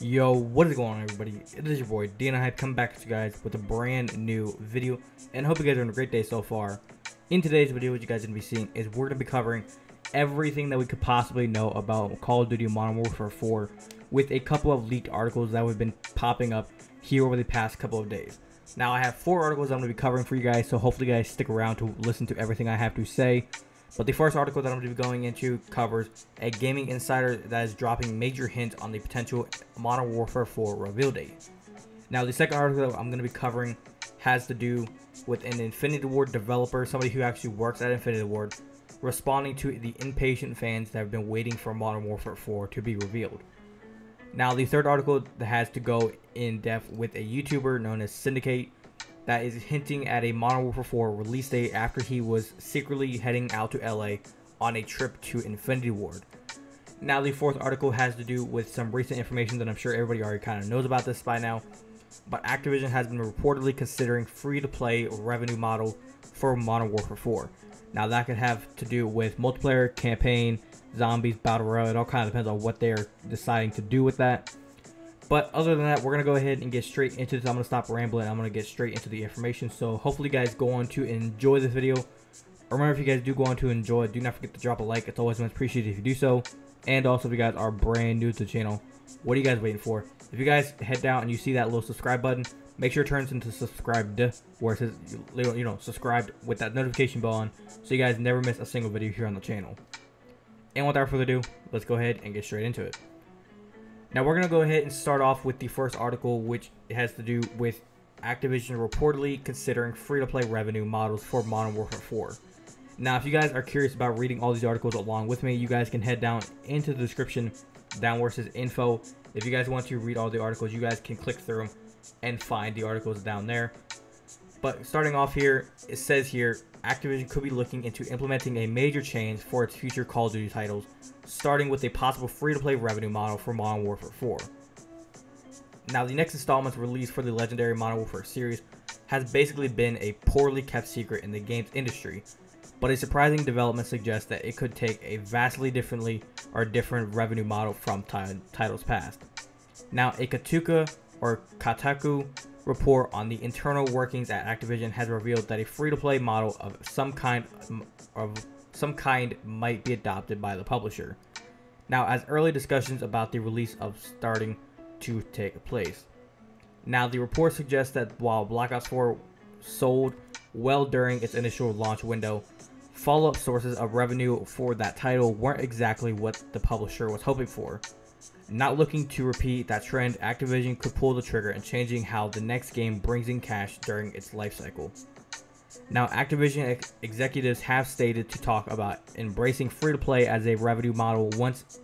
Yo, what is going on everybody? It is your boy D&A Hype coming back to you guys with a brand new video and I hope you guys are having a great day so far. In today's video what you guys are going to be seeing is we're going to be covering everything that we could possibly know about Call of Duty Modern Warfare 4 with a couple of leaked articles that have been popping up here over the past couple of days. Now I have four articles I'm going to be covering for you guys so hopefully you guys stick around to listen to everything I have to say. But the first article that I'm going to be going into covers a gaming insider that is dropping major hints on the potential Modern Warfare 4 reveal date. Now, the second article that I'm going to be covering has to do with an Infinity Ward developer, somebody who actually works at Infinity Ward, responding to the impatient fans that have been waiting for Modern Warfare 4 to be revealed. Now, the third article that has to go in depth with a YouTuber known as Syndicate that is hinting at a Modern Warfare 4 release date after he was secretly heading out to LA on a trip to Infinity Ward. Now, the fourth article has to do with some recent information that I'm sure everybody already kind of knows about this by now. But Activision has been reportedly considering free to play revenue model for Modern Warfare 4. Now, that could have to do with multiplayer, campaign, zombies, battle royale. It all kind of depends on what they're deciding to do with that. But other than that, we're going to go ahead and get straight into this. I'm going to stop rambling. I'm going to get straight into the information. So hopefully you guys go on to enjoy this video. Remember, if you guys do go on to enjoy do not forget to drop a like. It's always much appreciated if you do so. And also, if you guys are brand new to the channel, what are you guys waiting for? If you guys head down and you see that little subscribe button, make sure it turns into subscribed, where it says, you know, subscribed with that notification bell on, so you guys never miss a single video here on the channel. And without further ado, let's go ahead and get straight into it. Now we're going to go ahead and start off with the first article, which has to do with Activision reportedly considering free-to-play revenue models for Modern Warfare 4. Now, if you guys are curious about reading all these articles along with me, you guys can head down into the description down where it says info. If you guys want to read all the articles, you guys can click through them and find the articles down there. But starting off here, it says here Activision could be looking into implementing a major change for its future Call of Duty titles, starting with a possible free-to-play revenue model for Modern Warfare 4. Now, the next installment released for the legendary Modern Warfare series has basically been a poorly kept secret in the games industry, but a surprising development suggests that it could take a vastly differently or different revenue model from titles past. Now, a Katuka or Kotaku report on the internal workings at Activision has revealed that a free-to-play model of some kind of some kind might be adopted by the publisher. Now, as early discussions about the release of starting to take place. Now, the report suggests that while Black Ops 4 sold well during its initial launch window, follow-up sources of revenue for that title weren't exactly what the publisher was hoping for. Not looking to repeat that trend, Activision could pull the trigger and changing how the next game brings in cash during its life cycle. Now, Activision ex executives have stated to talk about embracing free to play as a revenue model once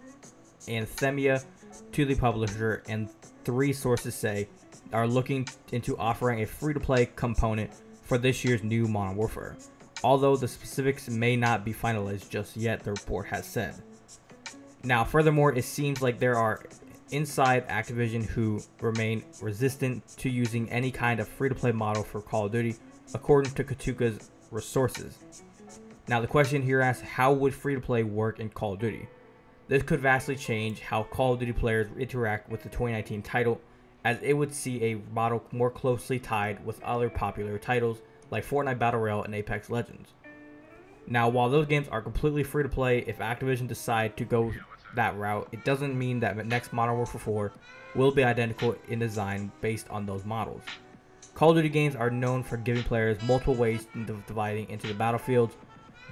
Anthemia to the publisher, and three sources say are looking into offering a free to play component for this year's new Modern Warfare. Although the specifics may not be finalized just yet, the report has said. Now, furthermore, it seems like there are inside Activision who remain resistant to using any kind of free-to-play model for Call of Duty, according to Kotaku's resources. Now, the question here asks, how would free-to-play work in Call of Duty? This could vastly change how Call of Duty players interact with the 2019 title, as it would see a model more closely tied with other popular titles like Fortnite Battle Royale and Apex Legends. Now, while those games are completely free to play, if Activision decide to go that route, it doesn't mean that next Modern Warfare 4 will be identical in design based on those models. Call of Duty games are known for giving players multiple ways of dividing into the battlefields,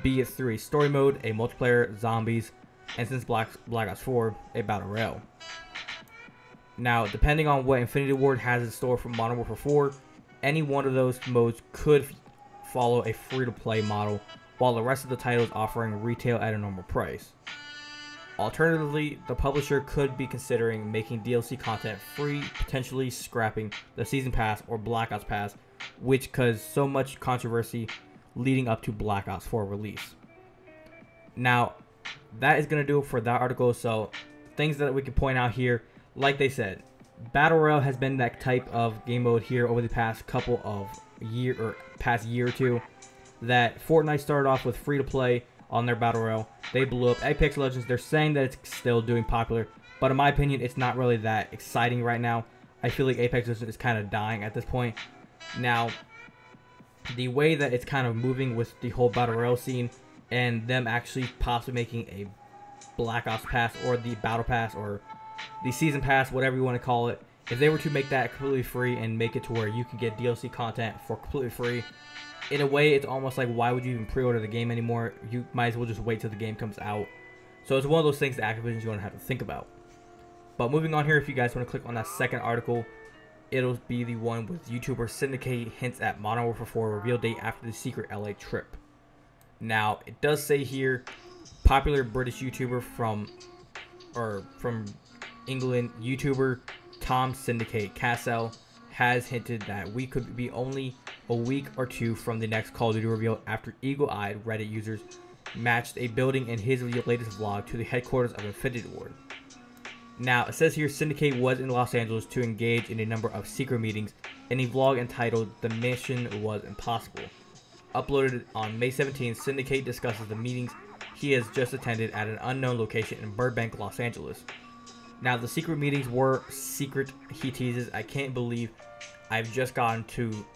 be it through a story mode, a multiplayer, zombies, and since Black, Black Ops 4, a battle royale. Now, depending on what Infinity Ward has in store for Modern Warfare 4, any one of those modes could follow a free-to-play model while the rest of the title is offering retail at a normal price. Alternatively, the publisher could be considering making DLC content free, potentially scrapping the Season Pass or Black Ops Pass, which caused so much controversy leading up to Black Ops 4 release. Now, that is going to do it for that article, so things that we can point out here, like they said, Battle Royale has been that type of game mode here over the past couple of year or past year or two that Fortnite started off with free to play on their battle royale. They blew up Apex Legends. They're saying that it's still doing popular, But in my opinion, it's not really that exciting right now. I feel like Apex Legends is kind of dying at this point. Now, the way that it's kind of moving with the whole battle royale scene and them actually possibly making a Black Ops Pass or the Battle Pass or the Season Pass, whatever you want to call it, if they were to make that completely free and make it to where you can get DLC content for completely free, in a way, it's almost like why would you even pre-order the game anymore? You might as well just wait till the game comes out. So it's one of those things that Activision's going to have to think about. But moving on here, if you guys want to click on that second article, it'll be the one with YouTuber Syndicate hints at Modern Warfare 4 reveal date after the secret LA trip. Now, it does say here, popular British YouTuber from, or from England, YouTuber Tom Syndicate Cassell has hinted that we could be only a week or two from the next Call of Duty reveal after eagle-eyed Reddit users matched a building in his latest vlog to the headquarters of Infinity Ward. Now, it says here Syndicate was in Los Angeles to engage in a number of secret meetings in a vlog entitled The Mission Was Impossible. Uploaded on May 17, Syndicate discusses the meetings he has just attended at an unknown location in Burbank, Los Angeles. Now, the secret meetings were secret, he teases. I can't believe I've just gotten to,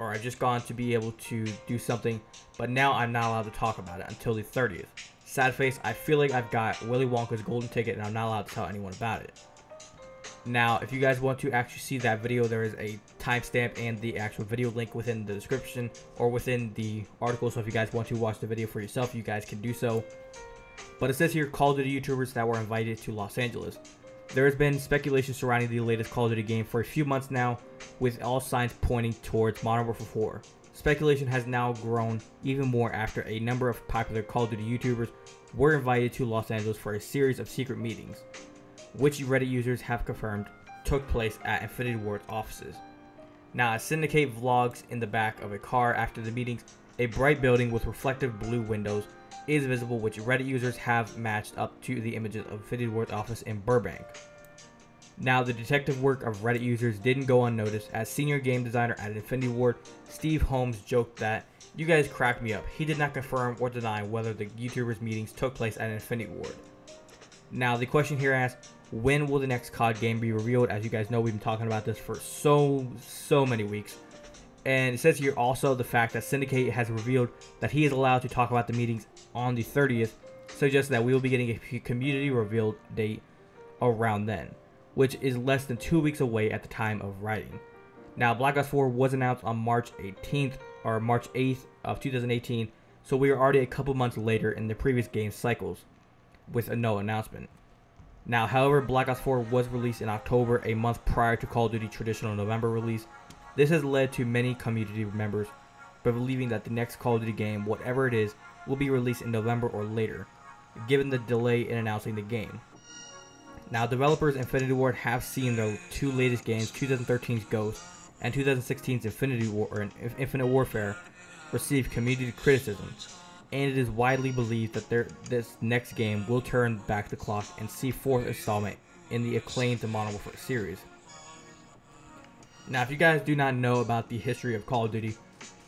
or I've just gone to be able to do something, but now I'm not allowed to talk about it until the 30th. Sad face, I feel like I've got Willy Wonka's golden ticket and I'm not allowed to tell anyone about it. Now, if you guys want to actually see that video, there is a timestamp and the actual video link within the description or within the article. So if you guys want to watch the video for yourself, you guys can do so. But it says here Call of Duty YouTubers that were invited to Los Angeles. There has been speculation surrounding the latest Call of Duty game for a few months now, with all signs pointing towards Modern Warfare 4. Speculation has now grown even more after a number of popular Call of Duty YouTubers were invited to Los Angeles for a series of secret meetings, which Reddit users have confirmed took place at Infinity Ward's offices. Now, as Syndicate vlogs in the back of a car after the meetings, a bright building with reflective blue windows is visible, which Reddit users have matched up to the images of Ward's office in Burbank. Now, the detective work of Reddit users didn't go unnoticed, as senior game designer at Infinity Ward, Steve Holmes, joked that, You guys cracked me up. He did not confirm or deny whether the YouTubers' meetings took place at Infinity Ward. Now, the question here asks, when will the next COD game be revealed? As you guys know, we've been talking about this for so, so many weeks. And it says here also the fact that Syndicate has revealed that he is allowed to talk about the meetings on the 30th, suggests that we will be getting a community reveal date around then which is less than two weeks away at the time of writing. Now, Black Ops 4 was announced on March 18th or March 8th of 2018, so we are already a couple months later in the previous game cycles with a no announcement. Now, however, Black Ops 4 was released in October, a month prior to Call of Duty traditional November release. This has led to many community members believing that the next Call of Duty game, whatever it is, will be released in November or later, given the delay in announcing the game. Now, developers Infinity Ward have seen their two latest games, 2013's Ghost and 2016's Infinity War or Infinite Warfare, receive community criticism, and it is widely believed that their, this next game will turn back the clock and see fourth installment in the acclaimed Modern Warfare series. Now, if you guys do not know about the history of Call of Duty,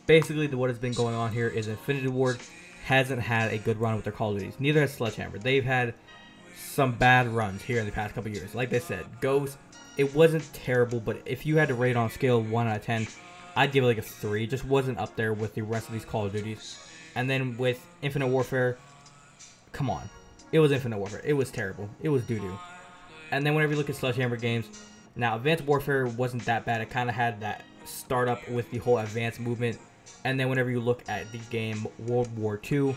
basically what has been going on here is Infinity Ward hasn't had a good run with their Call of Duties. Neither has Sledgehammer. They've had some bad runs here in the past couple years. Like they said, Ghost, it wasn't terrible, but if you had to rate on a scale of 1 out of 10, I'd give it like a 3. It just wasn't up there with the rest of these Call of Duties. And then with Infinite Warfare, come on. It was Infinite Warfare. It was terrible. It was doo-doo. And then whenever you look at Sledgehammer games, now Advanced Warfare wasn't that bad. It kind of had that startup with the whole advanced movement. And then whenever you look at the game World War II,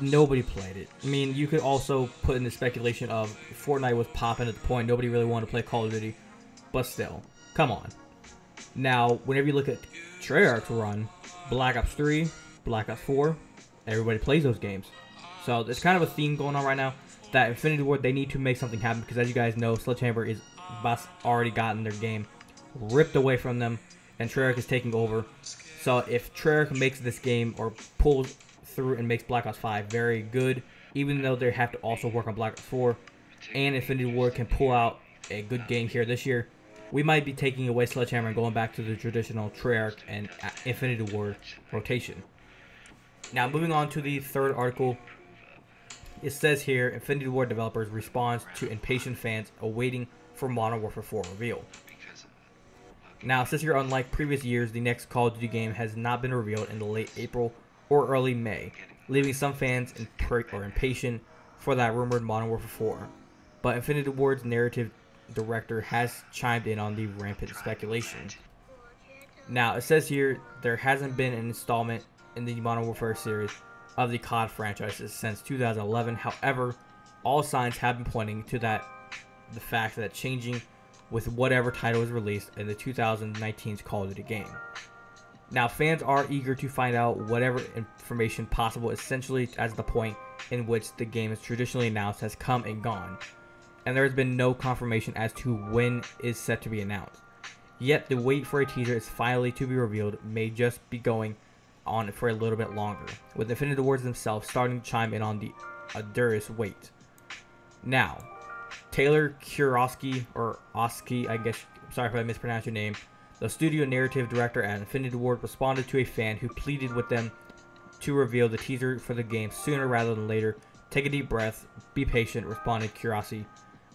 nobody played it. I mean, you could also put in the speculation of Fortnite was popping at the point nobody really wanted to play Call of Duty, but still, come on. Now, whenever you look at Treyarch's run, Black Ops 3, Black Ops 4, everybody plays those games. So there's kind of a theme going on right now that Infinity Ward they need to make something happen because as you guys know, Sledgehammer is already gotten their game ripped away from them, and Treyarch is taking over. So if Treyarch makes this game or pulls through and makes Black Ops 5 very good, even though they have to also work on Black Ops 4. And Infinity Ward can pull out a good game here this year. We might be taking away Sledgehammer and going back to the traditional Treyarch and uh, Infinity Ward rotation. Now, moving on to the third article. it says here Infinity Ward developers responds to impatient fans awaiting for Modern Warfare 4 reveal. Now, says here, unlike previous years, the next Call of Duty game has not been revealed in the late April or early May, leaving some fans imp- or impatient for that rumored Modern Warfare 4. But Infinity Ward's narrative director has chimed in on the rampant speculation. Now, it says here there hasn't been an installment in the Modern Warfare series of the COD franchises since 2011. However, all signs have been pointing to that the fact that changing with whatever title is released in the 2019's Call of Duty game. Now, fans are eager to find out whatever information possible, essentially as the point in which the game is traditionally announced has come and gone, and there has been no confirmation as to when is set to be announced. Yet, the wait for a teaser is finally to be revealed may just be going on for a little bit longer, with Infinity Wars themselves starting to chime in on the arduous wait. Now, Taylor Kurowski, or Oski, I guess, sorry if I mispronounced your name, the studio narrative director at Infinity Ward responded to a fan who pleaded with them to reveal the teaser for the game sooner rather than later. Take a deep breath, be patient, responded Kurowski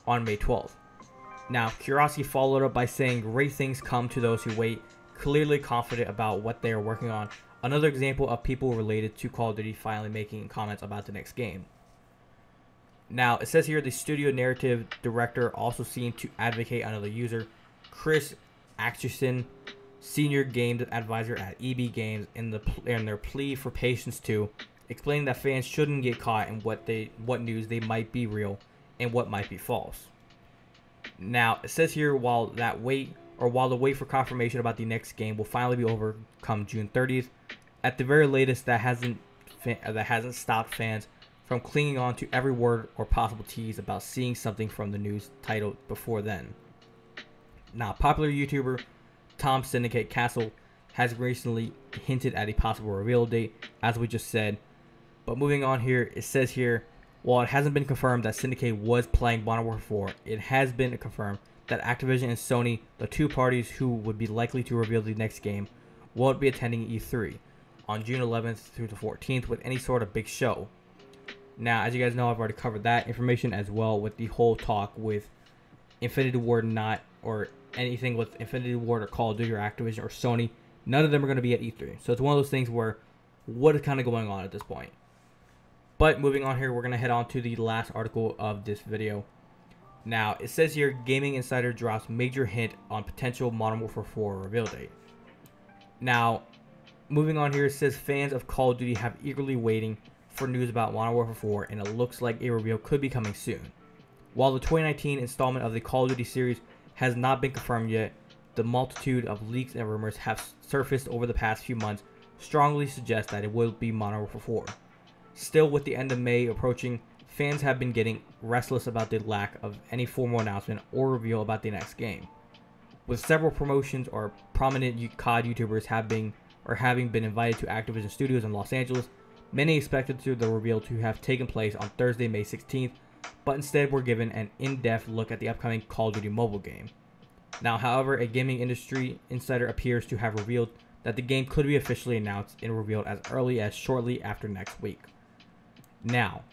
on May 12th. Now, Kurowski followed up by saying, Great things come to those who wait, clearly confident about what they are working on. Another example of people related to Call of Duty finally making comments about the next game. Now, it says here the studio narrative director also seemed to advocate another user, Chris Atchison, senior games advisor at EB Games, in the in their plea for patience too, explaining that fans shouldn't get caught in what they what news they might be real and what might be false. Now, it says here while that wait or while the wait for confirmation about the next game will finally be over come June 30th, at the very latest that hasn't that hasn't stopped fans from clinging on to every word or possible tease about seeing something from the news title before then. Now, popular YouTuber Tom Syndicate Cassell has recently hinted at a possible reveal date, as we just said. But moving on here, it says here, while it hasn't been confirmed that Syndicate was playing Modern Warfare 4, it has been confirmed that Activision and Sony, the two parties who would be likely to reveal the next game, won't be attending E3 on June 11th through the 14th with any sort of big show. Now, as you guys know, I've already covered that information as well with the whole talk with Infinity Ward not, or anything with Infinity Ward or Call of Duty or Activision or Sony. None of them are going to be at E3. So it's one of those things where what is kind of going on at this point. But moving on here, we're going to head on to the last article of this video. Now, it says here Gaming Insider drops major hint on potential Modern Warfare 4 reveal date. Now, moving on here, it says fans of Call of Duty have eagerly waiting for news about Modern Warfare 4, and it looks like a reveal could be coming soon. While the 2019 installment of the Call of Duty series has not been confirmed yet, the multitude of leaks and rumors have surfaced over the past few months strongly suggest that it will be Modern Warfare 4. Still, with the end of May approaching, fans have been getting restless about the lack of any formal announcement or reveal about the next game. With several promotions or prominent COD YouTubers having or having been invited to Activision Studios in Los Angeles, Many expected the reveal to have taken place on Thursday, May 16th, but instead were given an in-depth look at the upcoming Call of Duty mobile game. Now, however, a gaming industry insider appears to have revealed that the game could be officially announced and revealed as early as shortly after next week. Now,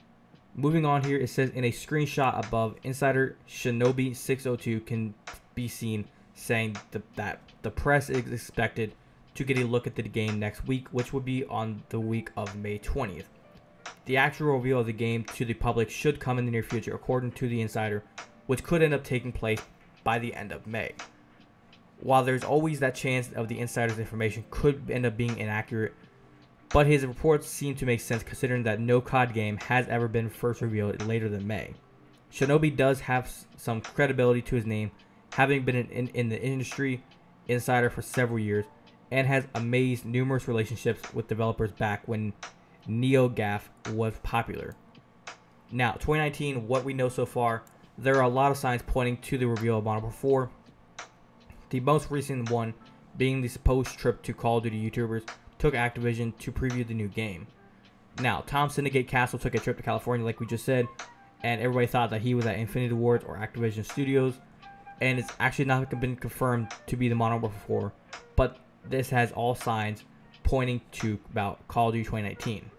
moving on here, it says in a screenshot above, insider Shinobi602 can be seen saying that the press is expected to get a look at the game next week, which would be on the week of May 20th. The actual reveal of the game to the public should come in the near future, according to the insider, which could end up taking place by the end of May. While there's always that chance of the insider's information could end up being inaccurate, but his reports seem to make sense considering that no COD game has ever been first revealed later than May. Shinobi does have some credibility to his name, having been in, in the industry insider for several years, and has amazed numerous relationships with developers back when NeoGAF was popular. Now, 2019, what we know so far, there are a lot of signs pointing to the reveal of Modern Warfare 4. The most recent one being the supposed trip to Call of Duty YouTubers took Activision to preview the new game. Now, Tom Syndicate Cassell took a trip to California, like we just said, and everybody thought that he was at Infinity Ward or Activision Studios, and it's actually not been confirmed to be the Modern Warfare 4, but this has all signs pointing to about Call of Duty 2019.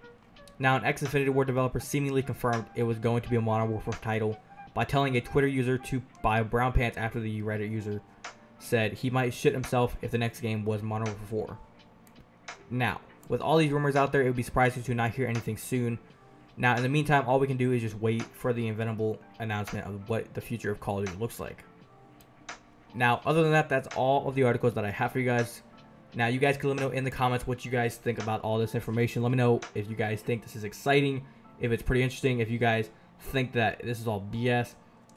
Now, an ex-Infinity Ward developer seemingly confirmed it was going to be a Modern Warfare title by telling a Twitter user to buy brown pants after the Reddit user said he might shit himself if the next game was Modern Warfare 4. Now, with all these rumors out there, it would be surprising to not hear anything soon. Now, in the meantime, all we can do is just wait for the inevitable announcement of what the future of Call of Duty looks like. Now, other than that, that's all of the articles that I have for you guys. Now, you guys can let me know in the comments what you guys think about all this information. Let me know if you guys think this is exciting, if it's pretty interesting, if you guys think that this is all BS.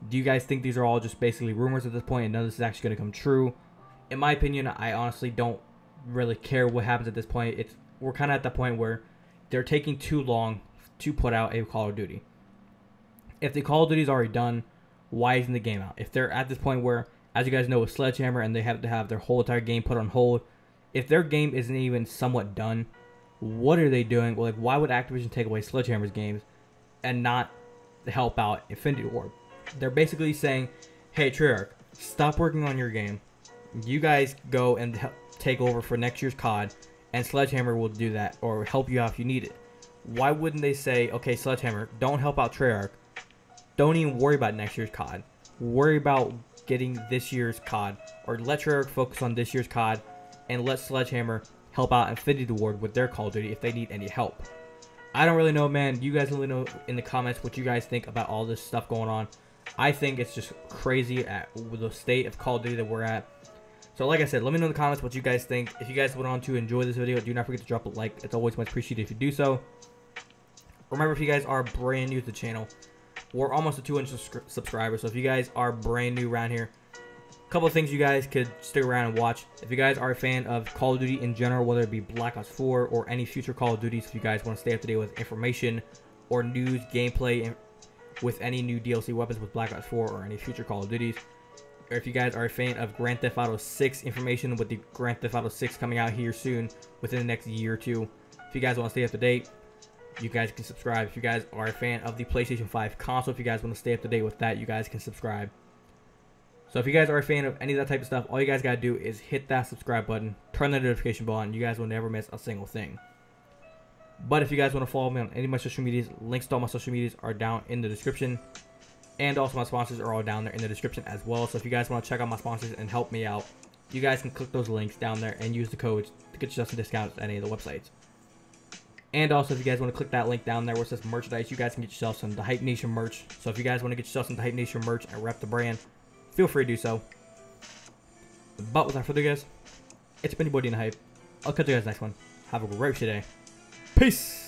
Do you guys think these are all just basically rumors at this point and none of this is actually going to come true? In my opinion, I honestly don't really care what happens at this point. It's we're kind of at the point where they're taking too long to put out a Call of Duty. If the Call of Duty is already done, why isn't the game out? If they're at this point where, as you guys know, with Sledgehammer and they have to have their whole entire game put on hold, if their game isn't even somewhat done, what are they doing? Like, why would Activision take away Sledgehammer's games and not help out Infinity Ward? They're basically saying, hey, Treyarch, stop working on your game. You guys go and take over for next year's COD and Sledgehammer will do that or help you out if you need it. Why wouldn't they say, okay, Sledgehammer, don't help out Treyarch. Don't even worry about next year's COD. Worry about getting this year's COD, or let Treyarch focus on this year's COD, and let Sledgehammer help out Infinity the Ward with their Call of Duty if they need any help. I don't really know, man. You guys really know in the comments what you guys think about all this stuff going on. I think it's just crazy at the state of Call of Duty that we're at. So like I said, let me know in the comments what you guys think. If you guys went on to enjoy this video, do not forget to drop a like. It's always much appreciated if you do so. Remember, if you guys are brand new to the channel, we're almost at 200 subscribers. So if you guys are brand new around here, couple things you guys could stick around and watch. If you guys are a fan of Call of Duty in general, whether it be Black Ops 4 or any future Call of Duties, if you guys want to stay up to date with information or news, gameplay, with any new DLC weapons with Black Ops 4 or any future Call of Duties, or if you guys are a fan of Grand Theft Auto 6 information with the Grand Theft Auto 6 coming out here soon within the next year or two. If you guys want to stay up to date, you guys can subscribe. If you guys are a fan of the PlayStation 5 console, if you guys want to stay up to date with that, you guys can subscribe. So if you guys are a fan of any of that type of stuff, all you guys got to do is hit that subscribe button, turn that notification bell on, you guys will never miss a single thing. But if you guys want to follow me on any of my social medias, links to all my social medias are down in the description. And also my sponsors are all down there in the description as well. So if you guys want to check out my sponsors and help me out, you guys can click those links down there and use the codes to get yourself some discounts at any of the websites. And also, if you guys want to click that link down there where it says merchandise, you guys can get yourself some The Hype Nation merch. So if you guys want to get yourself some The Hype Nation merch and rep the brand, feel free to do so. But without further ado, guys, it's been your boy D&A Hype. I'll catch you guys next one. Have a great day. Peace!